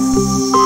Música